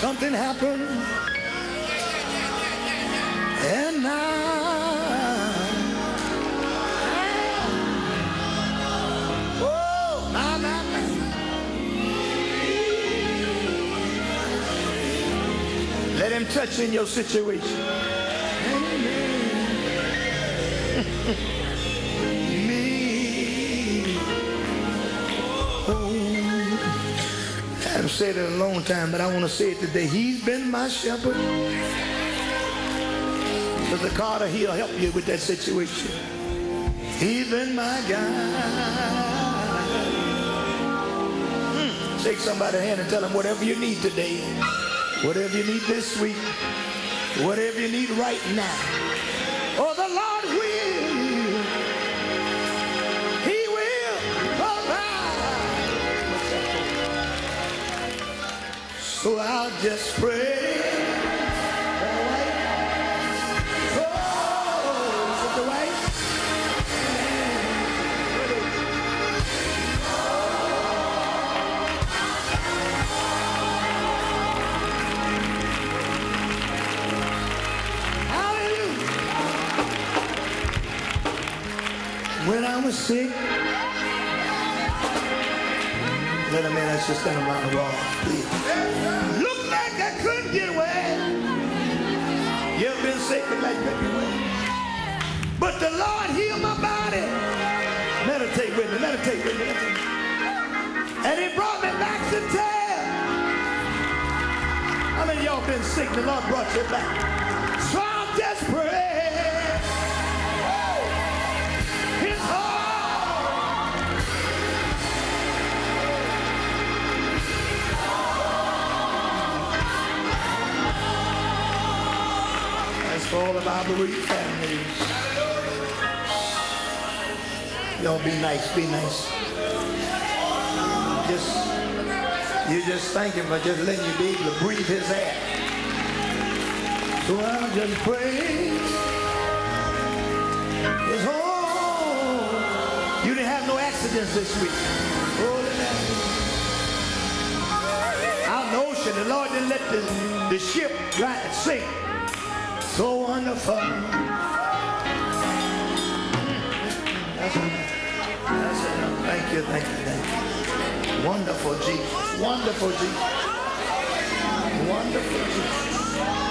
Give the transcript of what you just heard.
something happened. And now, oh, now, now. Let him touch in your situation. Haven't said it a long time, but I want to say it today. He's been my shepherd. Brother Carter, he'll help you with that situation. He's been my guide. Hmm. Shake somebody's hand and tell them whatever you need today, whatever you need this week, whatever you need right now. So I'll just pray. When I was sick, let a man that's just stand around the wall. Please. You couldn't get away? But the Lord healed my body. Meditate with me, meditate with me. And he brought me back to. How many of y'all been sick? The Lord brought you back. So I'm just all of our bereaved families. Y'all be nice, be nice. Just, you just thank him for just letting you be able to breathe his air. So I'll just pray. It's home. You didn't have no accidents this week. Out in the ocean, the Lord didn't let the, the ship sink. Wonderful. That's enough. Thank you, thank you, thank you. Wonderful Jesus. Wonderful Jesus. Wonderful Jesus.